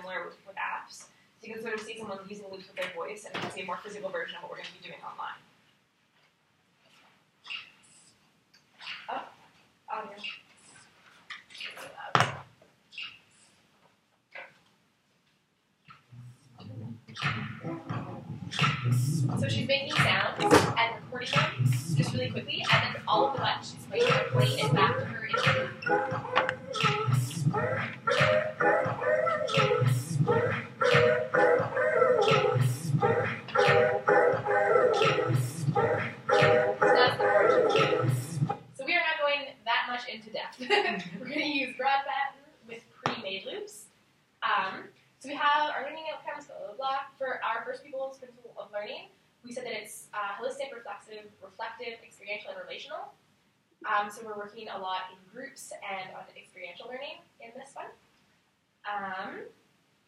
similar with, with apps. So you can sort of see someone using loops with their voice, and see a more physical version of what we're going to be doing online. Oh, audio. So she's making sounds and recording them just really quickly, and then all of the buttons she's going to play it back to her instrument. In groups and on experiential learning in this one. Um,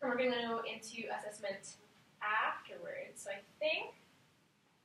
and we're going to go into assessment afterwards. So I think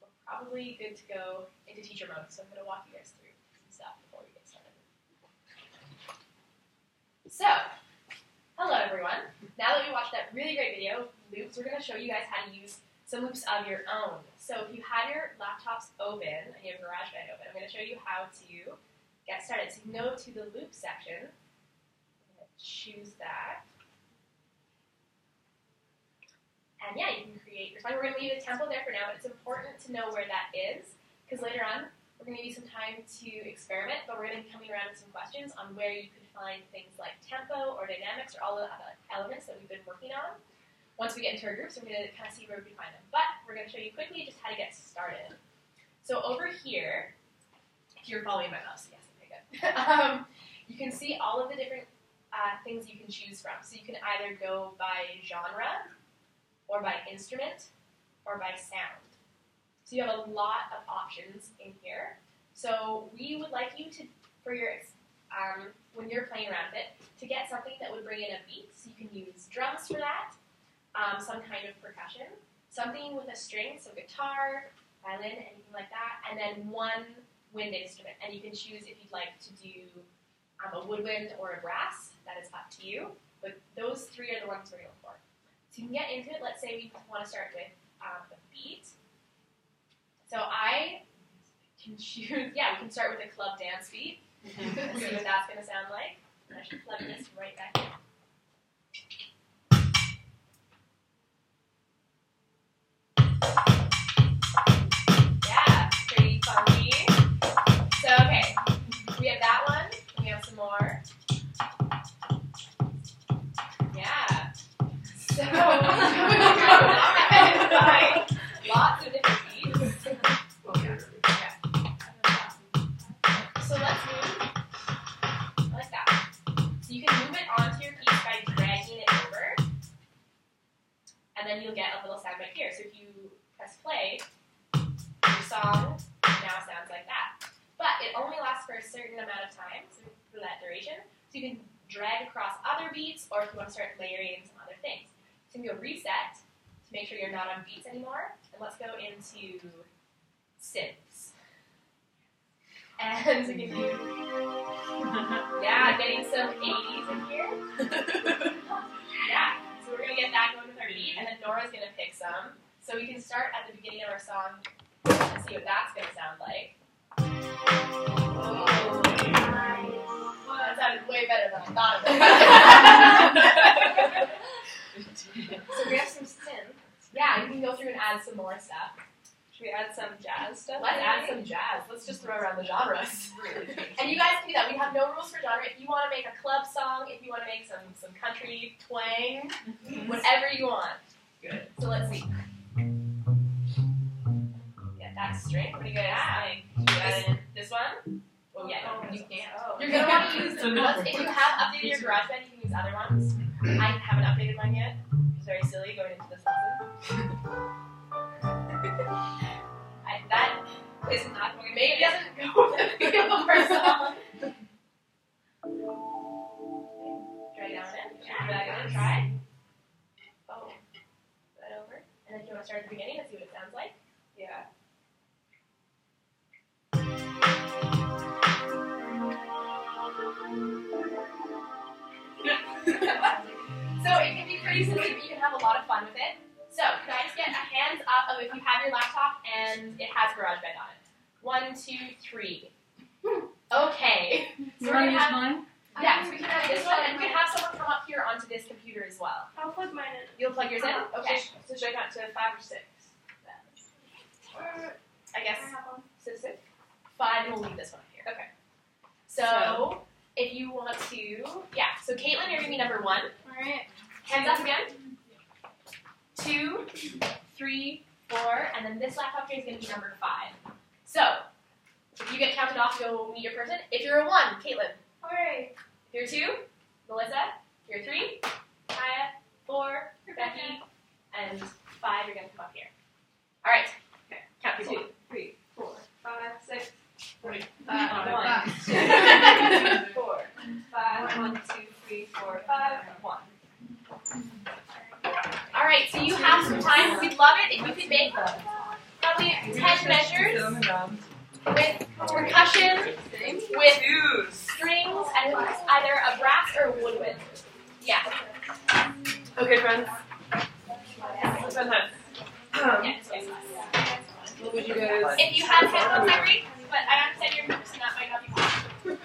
we're probably good to go into teacher mode. So I'm going to walk you guys through some stuff before we get started. So, hello everyone. Now that we watched that really great video, loops, we're going to show you guys how to use some loops of your own. So if you have your laptops open and you have GarageBand open, I'm going to show you how to get started. So go to the loop section. Choose that. And yeah, you can create your. We're going to leave a tempo there for now, but it's important to know where that is because later on we're going to give you some time to experiment, but we're going to be coming around with some questions on where you could find things like tempo or dynamics or all the other elements that we've been working on. Once we get into our groups, we're going to kind of see where we find them. But we're going to show you quickly just how to get started. So over here, if you're following my mouse, yes. um, you can see all of the different uh, things you can choose from. So you can either go by genre, or by instrument, or by sound. So you have a lot of options in here. So we would like you to, for your um, when you're playing around with it, to get something that would bring in a beat. So you can use drums for that um, some kind of percussion, something with a string, so guitar, violin, anything like that, and then one wind instrument. And you can choose if you'd like to do um, a woodwind or a brass. That is up to you. But those three are the ones we're going for. So you can get into it. Let's say we want to start with um, a beat. So I can choose, yeah, we can start with a club dance beat. Let's see what that's going to sound like. I should plug this right back in. So let's move like that. So you can move it onto your piece by dragging it over, and then you'll get a little right here. So if you press play, your song now sounds like that. But it only lasts for a certain amount of time, so for that duration. So you can drag across other beats, or if you want to start layering some other things. So you can go reset to make sure you're not on beats anymore, and let's go into synths. And do, yeah, getting some 80s in here. yeah, so we're gonna get that going with our beat, and then Nora's gonna pick some. So we can start at the beginning of our song and see what that's gonna sound like. Oh, that sounded way better than I thought it would. so we have some synth. Yeah, you can go through and add some more stuff. Should we add some jazz stuff? Let's add some jazz. Let's just throw around the genres. And you guys can do that. We have no rules for genre. If you want to make a club song, if you want to make some some country twang, mm-hmm. whatever you want. Good. So let's see. Yeah, that's string. Pretty good. Yeah. Should we add in this one? Oh yeah, no, you can't. Oh, You're gonna want to use once if you have updated your GarageBand, you can use other ones. I haven't updated mine yet. It's very silly going is not going. Maybe it doesn't it has GarageBand on it? One, two, three. Hmm. Okay. So You we're gonna use have mine? yeah, so we can have this one, and we can have someone come up here onto this computer as well. I'll plug mine in. You'll plug yours in. Uh-huh. Okay. So should I count to five or six? I guess I have one. so six, five, and we'll leave this one here. Okay. So, if you want to, yeah. So Caitlin, you're gonna be number one. Alright. Hands up again. Two, three, four, and then this laptop here is gonna be number five. So, if you get counted off, you'll meet your person. If you're a one, Caitlin. Hooray. If you're two, Melissa. If you're three, Kaya. Four, Becky, and five. You're gonna come up here. All right. Okay. Count people. Two, three, four, five, six, Wait. five, uh, one, five. two, four, five, one, two, three, four, five, one. All right. So you have some time. We'd love it if you could make probably ten measures with percussion, with strings, and with either a brass or a woodwind. Yeah. Okay, friends. Spend time. Yes, yes. What would you guys? If you have headphones, I read, but I understand you're nervous and that might not be possible.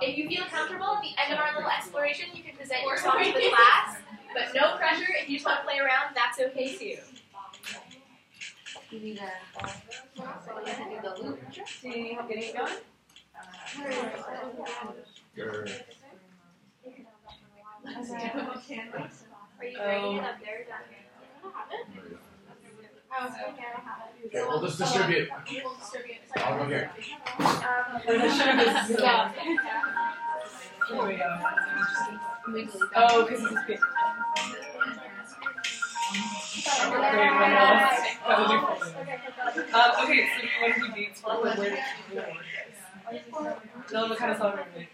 If you feel comfortable at the end of our little exploration, you can present your song to the class, but no pressure. If you just want to play around, that's okay too. You need a. So you have to do the loop. Do you need help getting it going? Your Are you Um, writing it up there, down here? Oh, okay, I don't have it. Okay, we'll just distribute. We'll distribute. I'll go here. Um, I should have been yeah. We go. Oh, because it's a Great, one else. That would be fun. Um, okay, so do you want to do beats for like where Tell them what kind of song we're making.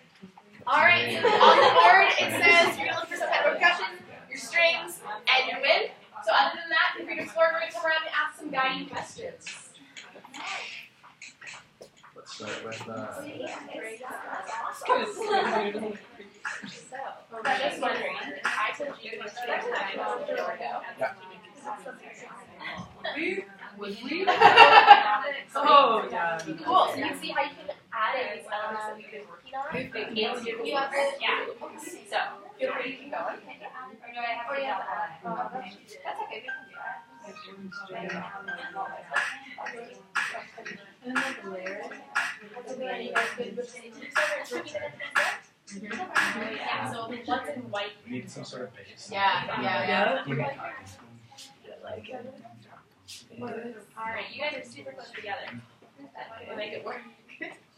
All right, so on the board it says you're gonna look for some kind of percussion, your strings, and your wind. So other than that, feel free to explore. We're gonna come around and ask some guiding questions. Let's start with uh, So, I'm just wondering, I told you to start time a little ago. Would we? Oh, yeah. Cool. So you can see how you can add in these elements that we've been Yeah. So feel free to keep going. Or do I have to? That's okay, we can do that. Yeah, so what's in white? need some sort of. Yeah, yeah, yeah. Alright, you guys are super close together. Will make it work.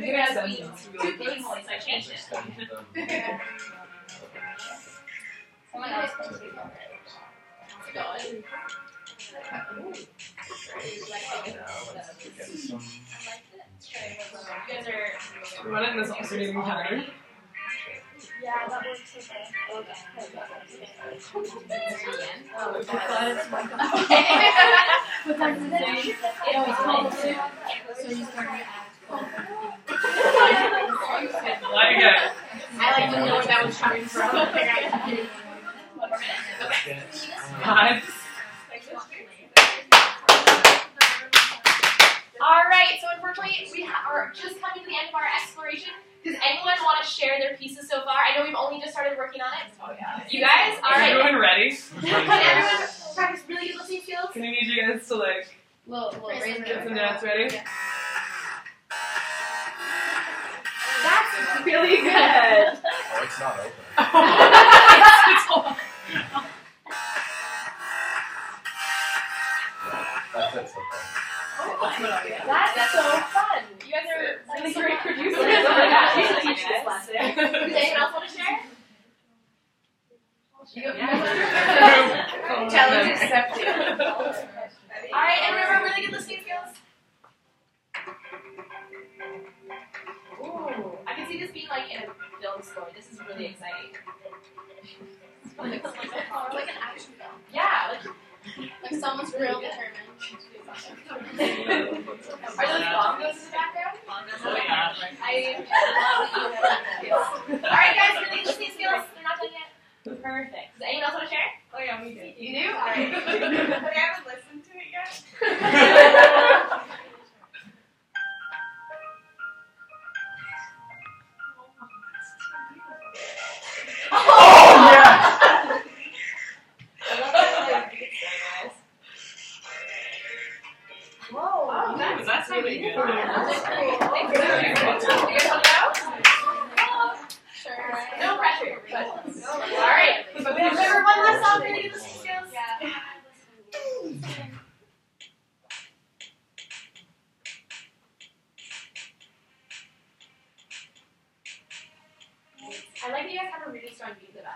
two like picking holes, so I changed it. Someone else can do Go. You guys are We want it in this alternating pattern. Yeah, that works okay. What time is it? Oh, it's twelve two. So you start at Like it. I like to know where that was coming from. Five. All right, so unfortunately, we are just coming to the end of our exploration. Does anyone want to share their pieces so far? I know we've only just started working on it. Oh yeah. You guys, all Is right. everyone ready? Can everyone practice really good listening skills? Can I need you guys to like Little, little Raise raise the get some dance ready? That's really good. Oh, it's not open. It's all- That's it so far. Oh That's so fun. You guys are really great producers. Oh my gosh, you should teach this lesson. See this being like in a film story. This is really exciting. Oh, like an action film. Yeah, like Like someone's real determined. are those bongos in the background? Oh yeah. I love you. All right, guys, really good listening skills. They're not done yet. Perfect. Does anyone else want to share? Oh yeah, we do. You do. All right.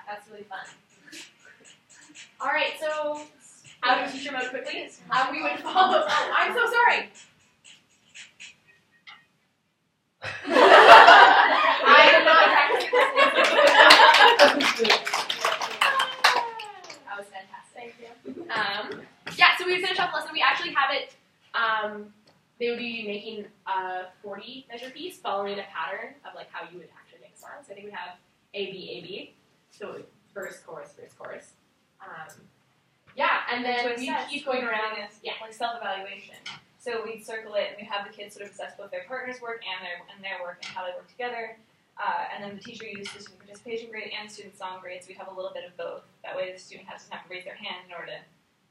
That's really fun. All right, so out of teacher mode quickly. Um, we would follow. Oh, I'm so sorry. I did not practice listening. That was fantastic. Thank you. Um, yeah, so we finished off the lesson. We actually have it. Um, they would be making a 40 measure piece following a pattern of like how you would actually make a song. So I think we have A B A B. So verse, chorus, verse, chorus. Um, yeah, and then To we assess keep going around. this, Yeah. like self-evaluation. So we'd circle it, and we'd have the kids sort of assess both their partner's work and their and their work and how they work together. Uh, and then the teacher uses the student participation grade and student song grades. We'd have a little bit of both. That way, the student has to have to raise their hand in order to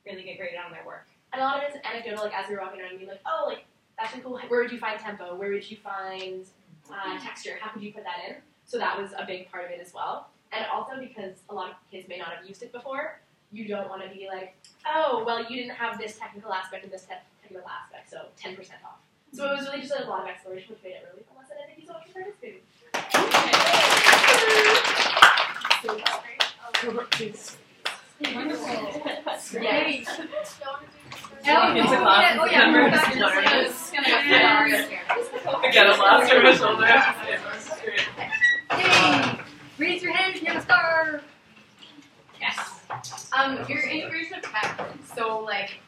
really get graded on their work. And a lot of it's anecdotal, like as we're walking around, you'd be like, oh, like that's really cool. Where would you find tempo? Where would you find uh, texture? How could you put that in? So that was a big part of it as well. And also because a lot of kids may not have used it before, you don't want to be like, oh, well, you didn't have this technical aspect and this technical aspect, so 10% off. So it was really just a lot of exploration, which made it really fun lesson. And thank you so much for participating. Yay. Walk into class Oh, yeah, to the. It's. Raise your hand if you have a star. Yes. Um, your integration of so like,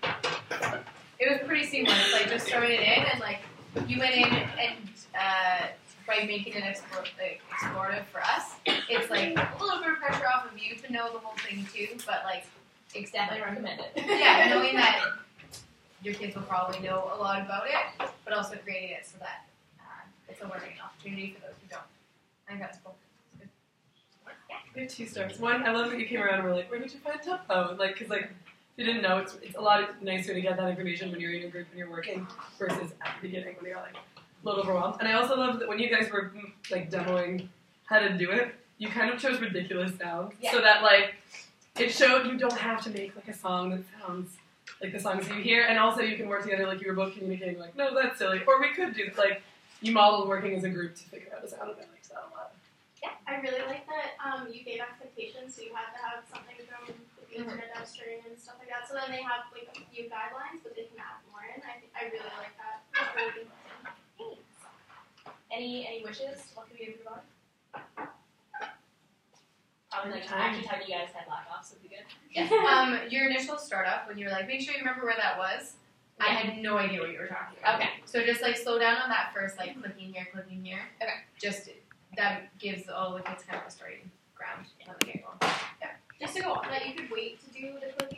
it was pretty seamless. Like, just throwing it in, and like, you went in and uh, by making it explore, like, explorative for us, it's like a little bit of pressure off of you to know the whole thing too. But like, It's definitely recommended. yeah, knowing that your kids will probably know a lot about it, but also creating it so that uh, it's a learning opportunity for those who don't. I think that's cool. We have two stars. One, I love that you came around and were like, where did you find tempo? Like, because like, if you didn't know, it's, it's a lot nicer to get that information when you're in your group and you're working versus at the beginning when you're like a little overwhelmed. And I also love that when you guys were mm, like demoing how to do it, you kind of chose ridiculous sounds so that like it showed you don't have to make like a song that sounds like the songs you hear, and also you can work together like you were both communicating like, no, that's silly, or we could do like you modeled working as a group to figure out a sound, I liked that a lot. I really like that um, you gave expectations, so you had to have something from the beach and a dumpstering and stuff like that. So then they have like a few guidelines, but they can add more in. I think I really like that. It's really good. Any any wishes? What can we improve on? Probably like Time. actually having you guys head lock off, so it'd be good. Um, your initial startup when you were like, make sure you remember where that was. I had no idea what you were talking about. Okay. So just like slow down on that first, like clicking here, clicking here. Okay. Just that gives all the kids kind of a starting ground when they get going. Just to go on that, you could wait to do the clicking